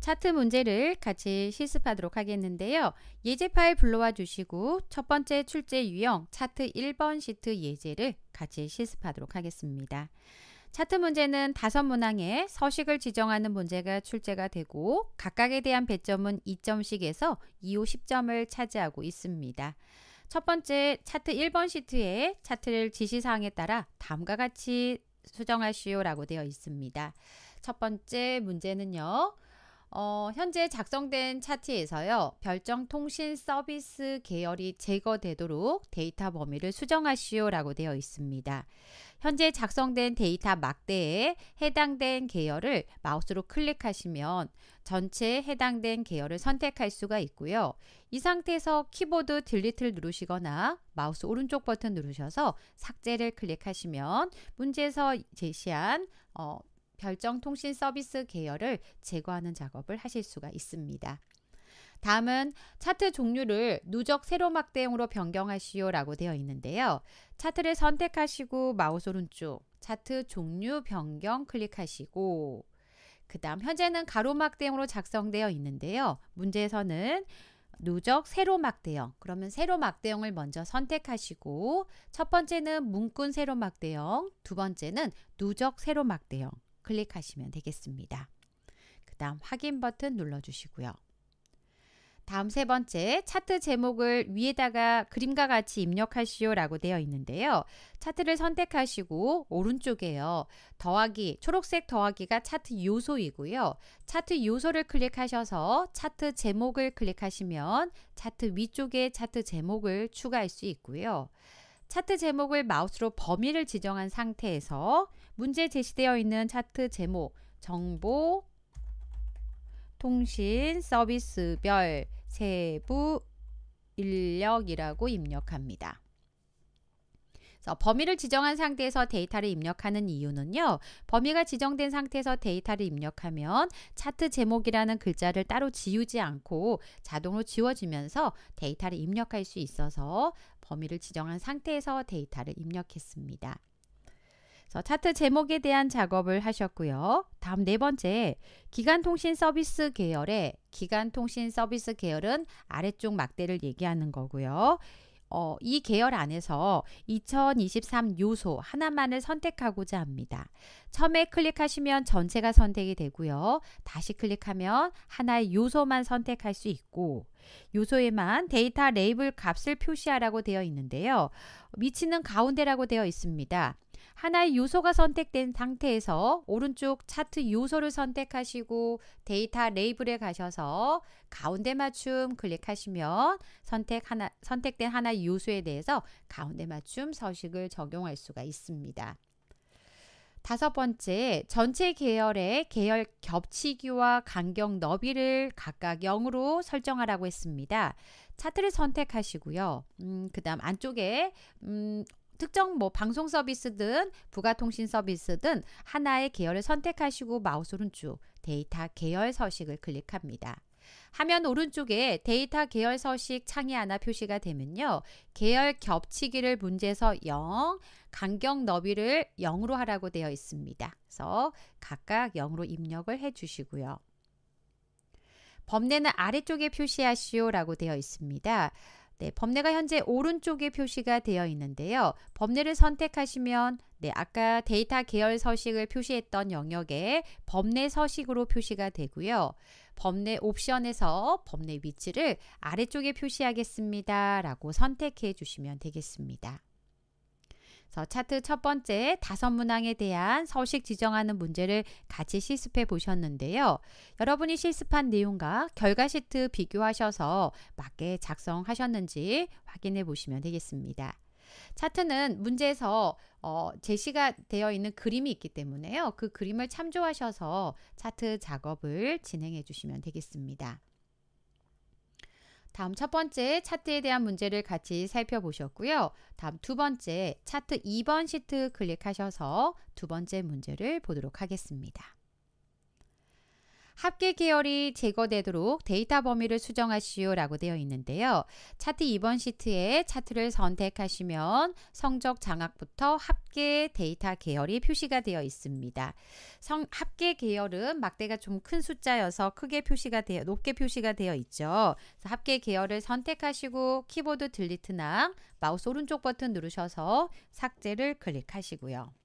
차트 문제를 같이 실습하도록 하겠는데요. 예제 파일 불러와 주시고 첫 번째 출제 유형 차트 1번 시트 예제를 같이 실습하도록 하겠습니다. 차트 문제는 다섯 문항에 서식을 지정하는 문제가 출제가 되고 각각에 대한 배점은 2점씩에서 2호 10점을 차지하고 있습니다. 첫 번째 차트 1번 시트에 차트를 지시사항에 따라 다음과 같이 수정하시오라고 되어 있습니다. 첫 번째 문제는요. 어, 현재 작성된 차트에서요. 별정 통신 서비스 계열이 제거되도록 데이터 범위를 수정하시오 라고 되어 있습니다. 현재 작성된 데이터 막대에 해당된 계열을 마우스로 클릭하시면 전체에 해당된 계열을 선택할 수가 있고요. 이 상태에서 키보드 Delete를 누르시거나 마우스 오른쪽 버튼 누르셔서 삭제를 클릭하시면 문제에서 제시한 어, 별정 통신 서비스 계열을 제거하는 작업을 하실 수가 있습니다. 다음은 차트 종류를 누적 세로 막 대형으로 변경하시오 라고 되어 있는데요. 차트를 선택하시고 마우스 오른쪽 차트 종류 변경 클릭하시고 그 다음 현재는 가로막 대형으로 작성되어 있는데요. 문제에서는 누적 세로막 대형 그러면 세로막 대형을 먼저 선택하시고 첫 번째는 문꾼 세로막 대형 두 번째는 누적 세로막 대형 클릭하시면 되겠습니다. 그 다음 확인 버튼 눌러주시고요. 다음 세 번째 차트 제목을 위에다가 그림과 같이 입력하시오 라고 되어 있는데요. 차트를 선택하시고 오른쪽에요. 더하기 초록색 더하기가 차트 요소이고요. 차트 요소를 클릭하셔서 차트 제목을 클릭하시면 차트 위쪽에 차트 제목을 추가할 수 있고요. 차트 제목을 마우스로 범위를 지정한 상태에서 문제 제시되어 있는 차트 제목 정보 통신 서비스별 세부 인력이라고 입력합니다. 그래서 범위를 지정한 상태에서 데이터를 입력하는 이유는요. 범위가 지정된 상태에서 데이터를 입력하면 차트 제목이라는 글자를 따로 지우지 않고 자동으로 지워지면서 데이터를 입력할 수 있어서 범위를 지정한 상태에서 데이터를 입력했습니다. 그래서 차트 제목에 대한 작업을 하셨고요. 다음 네 번째, 기간통신 서비스 계열의 기간통신 서비스 계열은 아래쪽 막대를 얘기하는 거고요. 어, 이 계열 안에서 2023 요소 하나만을 선택하고자 합니다. 처음에 클릭하시면 전체가 선택이 되고요. 다시 클릭하면 하나의 요소만 선택할 수 있고 요소에만 데이터 레이블 값을 표시하라고 되어 있는데요. 위치는 가운데라고 되어 있습니다. 하나의 요소가 선택된 상태에서 오른쪽 차트 요소를 선택하시고 데이터 레이블에 가셔서 가운데 맞춤 클릭하시면 선택 하나, 선택된 하나의 요소에 대해서 가운데 맞춤 서식을 적용할 수가 있습니다. 다섯 번째, 전체 계열의 계열 겹치기와 간격 너비를 각각 0으로 설정하라고 했습니다. 차트를 선택하시고요. 음, 그 다음 안쪽에 음, 특정 뭐 방송 서비스든 부가통신 서비스든 하나의 계열을 선택하시고 마우스 오른쪽 데이터 계열 서식을 클릭합니다. 화면 오른쪽에 데이터 계열 서식 창이 하나 표시가 되면요. 계열 겹치기를 문제에서 0, 간격 너비를 0으로 하라고 되어 있습니다. 그래서 각각 0으로 입력을 해 주시고요. 범례는 아래쪽에 표시하시오라고 되어 있습니다. 네, 범례가 현재 오른쪽에 표시가 되어 있는데요. 범례를 선택하시면 네, 아까 데이터 계열 서식을 표시했던 영역에 범례 서식으로 표시가 되고요. 범례 옵션에서 범례 위치를 아래쪽에 표시하겠습니다. 라고 선택해 주시면 되겠습니다. 그래서 차트 첫 번째 다섯 문항에 대한 서식 지정하는 문제를 같이 실습해 보셨는데요. 여러분이 실습한 내용과 결과 시트 비교하셔서 맞게 작성하셨는지 확인해 보시면 되겠습니다. 차트는 문제에서 어, 제시가 되어 있는 그림이 있기 때문에요. 그 그림을 참조하셔서 차트 작업을 진행해 주시면 되겠습니다. 다음 첫 번째 차트에 대한 문제를 같이 살펴보셨고요. 다음 두 번째 차트 2번 시트 클릭하셔서 두 번째 문제를 보도록 하겠습니다. 합계 계열이 제거되도록 데이터 범위를 수정하시오 라고 되어 있는데요. 차트 2번 시트에 차트를 선택하시면 성적 장학부터 합계 데이터 계열이 표시가 되어 있습니다. 성, 합계 계열은 막대가 좀 큰 숫자여서 크게 표시가 되어 높게 표시가 되어 있죠. 합계 계열을 선택하시고 키보드 Delete나 마우스 오른쪽 버튼 누르셔서 삭제를 클릭하시고요.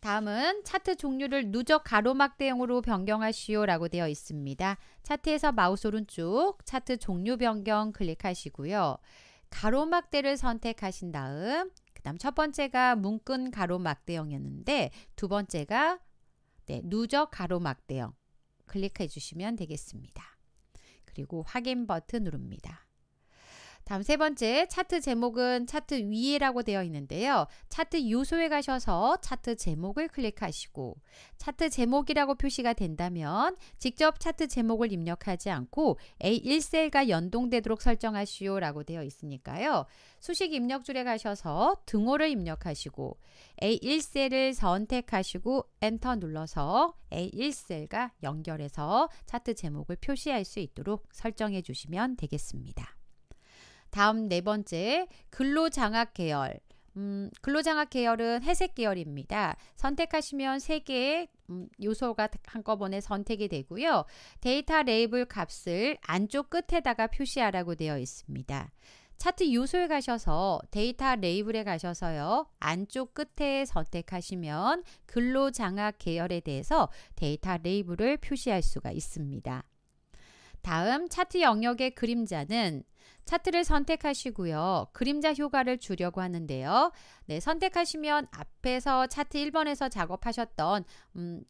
다음은 차트 종류를 누적 가로막 대형으로 변경하시오 라고 되어 있습니다. 차트에서 마우스 오른쪽 차트 종류 변경 클릭하시고요. 가로막대를 선택하신 다음 그 다음 첫 번째가 문근 가로막대형이었는데 두 번째가 네, 누적 가로막대형 클릭해 주시면 되겠습니다. 그리고 확인 버튼 누릅니다. 다음 세 번째 차트 제목은 차트 위에라고 되어 있는데요. 차트 요소에 가셔서 차트 제목을 클릭하시고 차트 제목이라고 표시가 된다면 직접 차트 제목을 입력하지 않고 A1셀과 연동되도록 설정하시오 라고 되어 있으니까요. 수식 입력 줄에 가셔서 등호를 입력하시고 A1셀을 선택하시고 엔터 눌러서 A1셀과 연결해서 차트 제목을 표시할 수 있도록 설정해 주시면 되겠습니다. 다음 네 번째 근로장악 계열 음, 근로장학 계열은 회색 계열입니다. 선택하시면 세 개의 음, 요소가 한꺼번에 선택이 되고요. 데이터 레이블 값을 안쪽 끝에다가 표시하라고 되어 있습니다. 차트 요소에 가셔서 데이터 레이블에 가셔서요. 안쪽 끝에 선택하시면 근로장학 계열에 대해서 데이터 레이블을 표시할 수가 있습니다. 다음 차트 영역의 그림자는 차트를 선택하시고요. 그림자 효과를 주려고 하는데요. 네, 선택하시면 앞에서 차트 1번에서 작업하셨던 음,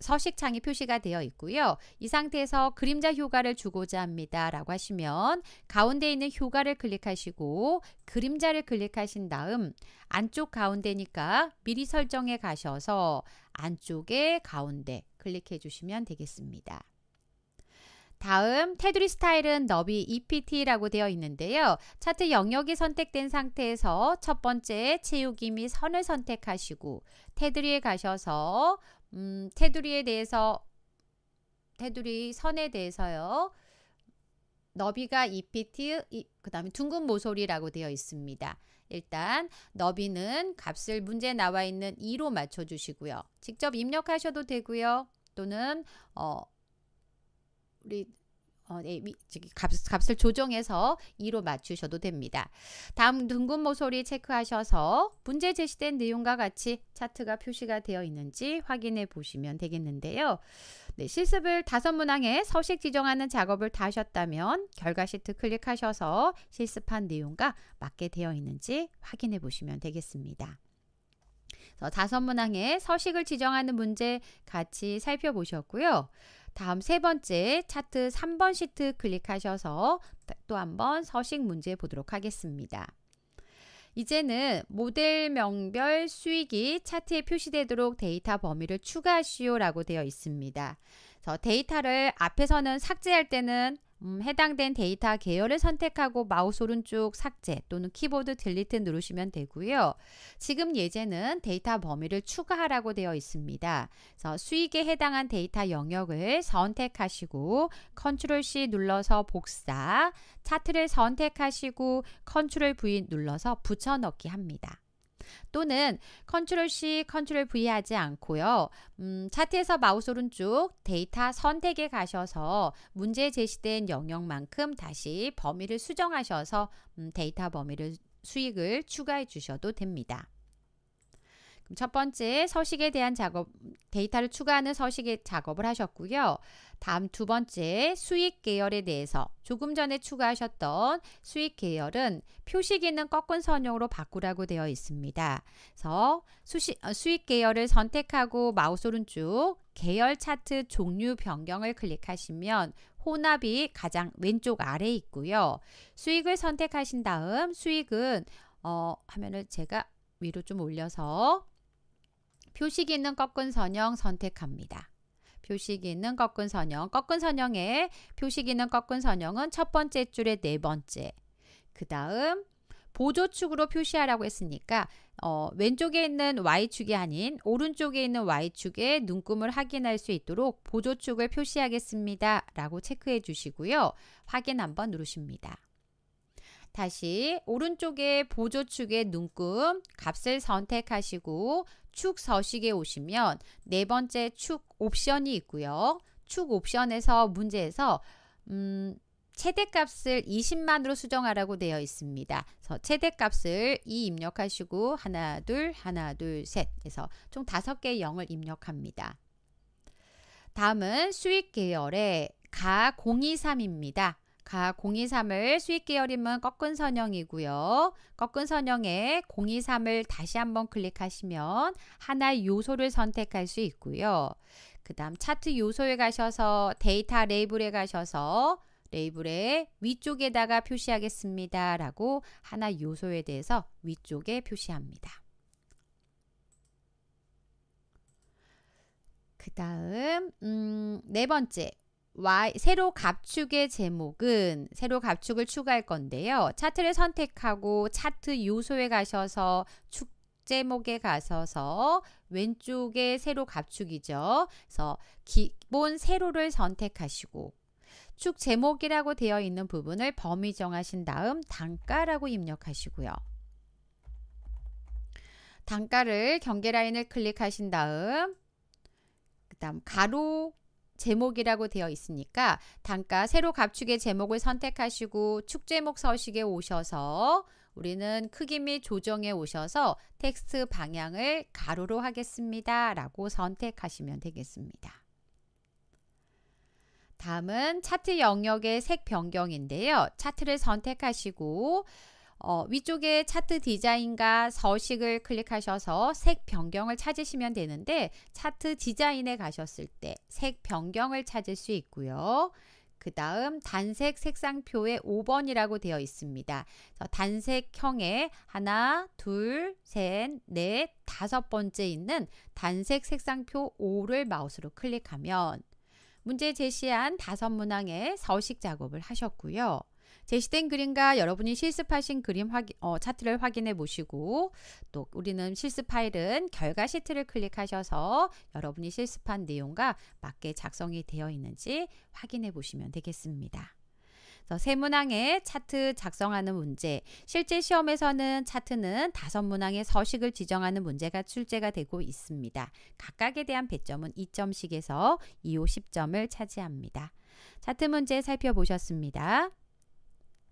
서식창이 표시가 되어 있고요. 이 상태에서 그림자 효과를 주고자 합니다. 라고 하시면 가운데 있는 효과를 클릭하시고 그림자를 클릭하신 다음 안쪽 가운데니까 미리 설정에 가셔서 안쪽에 가운데 클릭해 주시면 되겠습니다. 다음 테두리 스타일은 너비 EPT라고 되어 있는데요. 차트 영역이 선택된 상태에서 첫 번째 채우기 및 선을 선택하시고 테두리에 가셔서 음, 테두리에 대해서 테두리 선에 대해서요. 너비가 EPT 그 다음에 둥근 모서리라고 되어 있습니다. 일단 너비는 값을 문제 나와 있는 2로 맞춰주시고요. 직접 입력하셔도 되고요. 또는 어, 우리 어, 네, 미, 값, 값을 조정해서 2로 맞추셔도 됩니다. 다음 둥근 모서리 체크하셔서 문제 제시된 내용과 같이 차트가 표시가 되어 있는지 확인해 보시면 되겠는데요. 네, 실습을 다섯 문항에 서식 지정하는 작업을 다 하셨다면 결과 시트 클릭하셔서 실습한 내용과 맞게 되어 있는지 확인해 보시면 되겠습니다. 다섯 문항에 서식을 지정하는 문제 같이 살펴보셨고요. 다음 세 번째 차트 3번 시트 클릭하셔서 또 한번 서식 문제 보도록 하겠습니다. 이제는 모델명별 수익이 차트에 표시되도록 데이터 범위를 추가하시오 라고 되어 있습니다. 데이터를 앞에서는 삭제할 때는 음, 해당된 데이터 계열을 선택하고 마우스 오른쪽 삭제 또는 키보드 Delete 누르시면 되고요. 지금 예제는 데이터 범위를 추가하라고 되어 있습니다. 그래서 수익에 해당한 데이터 영역을 선택하시고 control C 눌러서 복사, 차트를 선택하시고 control V 눌러서 붙여넣기 합니다. 또는 control C, control V 하지 않고요. 음, 차트에서 마우스 오른쪽 데이터 선택에 가셔서 문제 제시된 영역만큼 다시 범위를 수정하셔서 음, 데이터 범위를 수익을 추가해 주셔도 됩니다. 첫 번째 서식에 대한 작업, 데이터를 추가하는 서식의 작업을 하셨고요. 다음 두 번째 수익 계열에 대해서 조금 전에 추가하셨던 수익 계열은 표식이 있는 꺾은선형으로 바꾸라고 되어 있습니다. 그래서 수시, 어, 수익 계열을 선택하고 마우스 오른쪽 계열 차트 종류 변경을 클릭하시면 혼합이 가장 왼쪽 아래에 있고요. 수익을 선택하신 다음 수익은 어, 화면을 제가 위로 좀 올려서 표식이 있는 꺾은 선형 선택합니다. 표식이 있는 꺾은 선형, 꺾은 선형에 표식이 있는 꺾은 선형은 첫 번째 줄의 네 번째. 그 다음 보조축으로 표시하라고 했으니까 어, 왼쪽에 있는 Y축이 아닌 오른쪽에 있는 Y축의 눈금을 확인할 수 있도록 보조축을 표시하겠습니다. 라고 체크해 주시고요. 확인 한번 누르십니다. 다시 오른쪽에 보조축의 눈금 값을 선택하시고 축 서식에 오시면 네 번째 축 옵션이 있고요. 축 옵션에서 문제에서 음, 최대값을 20만으로 수정하라고 되어 있습니다. 그래서 최대값을 2 입력하시고 하나 둘 하나 둘 셋 해서 총 다섯 개의 0을 입력합니다. 다음은 수익 계열의 가 023입니다. 가 023을 수익 계열이면 꺾은 선형이고요. 꺾은 선형에 023을 다시 한번 클릭하시면 하나의 요소를 선택할 수 있고요. 그 다음 차트 요소에 가셔서 데이터 레이블에 가셔서 레이블의 위쪽에다가 표시하겠습니다. 라고 하나 요소에 대해서 위쪽에 표시합니다. 그 다음 음, 네 번째 Y, 세로 갑축의 제목은 세로 갑축을 추가할 건데요. 차트를 선택하고 차트 요소에 가셔서 축 제목에 가셔서 왼쪽에 세로 갑축이죠. 그래서 기본 세로를 선택하시고 축 제목이라고 되어 있는 부분을 범위 정하신 다음 단가라고 입력하시고요. 단가를 경계 라인을 클릭하신 다음 그 다음 가로 제목이라고 되어 있으니까 단가 세로 갑축의 제목을 선택하시고 축 제목 서식에 오셔서 우리는 크기 및 조정에 오셔서 텍스트 방향을 가로로 하겠습니다. 라고 선택하시면 되겠습니다. 다음은 차트 영역의 색 변경인데요. 차트를 선택하시고 어, 위쪽에 차트 디자인과 서식을 클릭하셔서 색 변경을 찾으시면 되는데 차트 디자인에 가셨을 때 색 변경을 찾을 수 있고요. 그 다음 단색 색상표에 5번이라고 되어 있습니다. 단색형에 하나, 둘, 셋, 넷, 다섯 번째 있는 단색 색상표 5를 마우스로 클릭하면 문제 제시한 다섯 문항의 서식 작업을 하셨고요. 제시된 그림과 여러분이 실습하신 그림 확인, 어, 차트를 확인해 보시고 또 우리는 실습 파일은 결과 시트를 클릭하셔서 여러분이 실습한 내용과 맞게 작성이 되어 있는지 확인해 보시면 되겠습니다. 세 문항의 차트 작성하는 문제. 실제 시험에서는 차트는 다섯 문항의 서식을 지정하는 문제가 출제가 되고 있습니다. 각각에 대한 배점은 2점씩에서 2, 5, 10점을 차지합니다. 차트 문제 살펴보셨습니다.